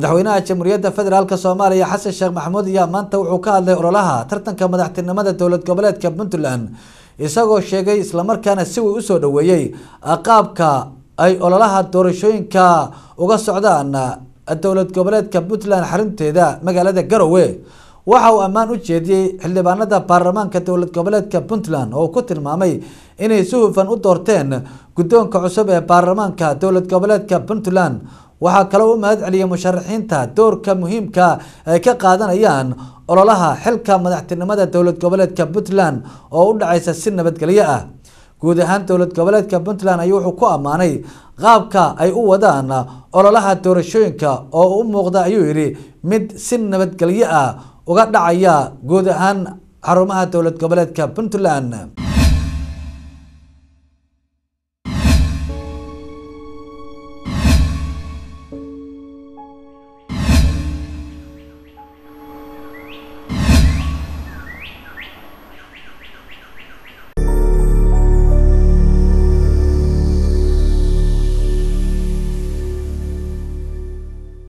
madaxweynaha jamhuuriyadda federaalk soomaaliya xasan sheekh maxamuud ayaa maanta wuxuu ka hadlay ololaha tartanka madaxtinimada dowlad goboleedka puntland isagoo sheegay islamarkaana si uu u soo dhaweeyey qaabka ay ololaha doorashooyinka uga socdaan dowlad goboleedka puntland xarunteeda magaalada garowe. Waxa uu ammaan u jeediyey xildhibaanada baarlamaanka dowlad goboleedka puntland oo ku tilmaamay inay si hufan u doorteen guddoonka cusub ee baarlamaanka dowlad goboleedka puntland waxaa kaloo u mahad celiyay musharaxiinta doorka muhiimka ay ka qaadanayaan ololaha xilka madaxtinimada dowlad goboleedka puntland oo u dhacaysa si nabadgelyo ah. Guud ahaan dowlad goboleedka puntland ayuu wuxuu ku ammaanay qaabka ay u wadaan ololaha doorashooyinka oo u muuqda ayuu yidhi mid si nabadgelyo ah uga dhacaya guud ahaan xarumaha dowlad goboleedka puntland